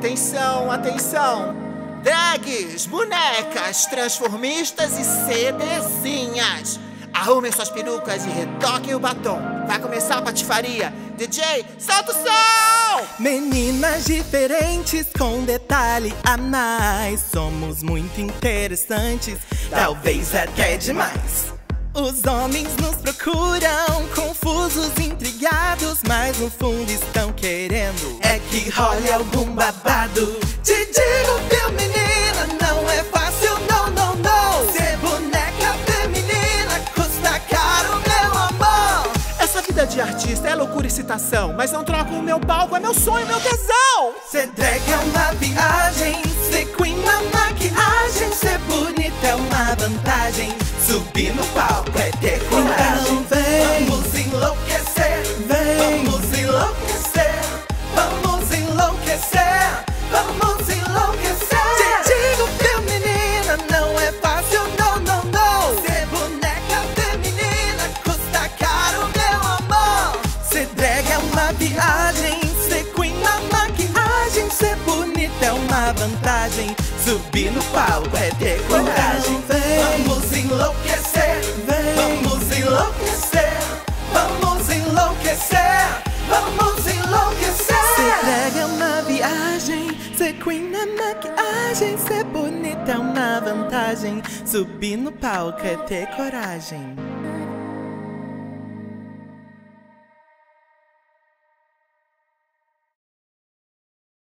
Atenção, atenção! Drags, bonecas, transformistas e CDzinhas. Arrumem suas perucas e retoquem o batom. Vai começar a patifaria. DJ, solta o som! Meninas diferentes com detalhe a mais. Somos muito interessantes, talvez até demais. Os homens nos procuram, mas no fundo estão querendo é que role algum babado. Te digo, viu, menina, não é fácil, não, não, não. Ser boneca feminina custa caro, meu amor. Essa vida de artista é loucura e citação, mas não troco o meu palco, é meu sonho, meu tesão. Ser drag é uma viagem, ser queen na maquiagem, ser bonita é uma vantagem. Subir no palco enlouquecer, vamos enlouquecer. Te digo, meu menina, não é fácil, não, não, não. Ser boneca feminina custa caro, meu amor. Ser drag é uma viagem, ser queen na maquiagem, ser bonita é uma vantagem. Subir no palco é ter coragem. Vamos enlouquecer, maquiagem, ser bonita é uma vantagem. Subir no palco é ter coragem.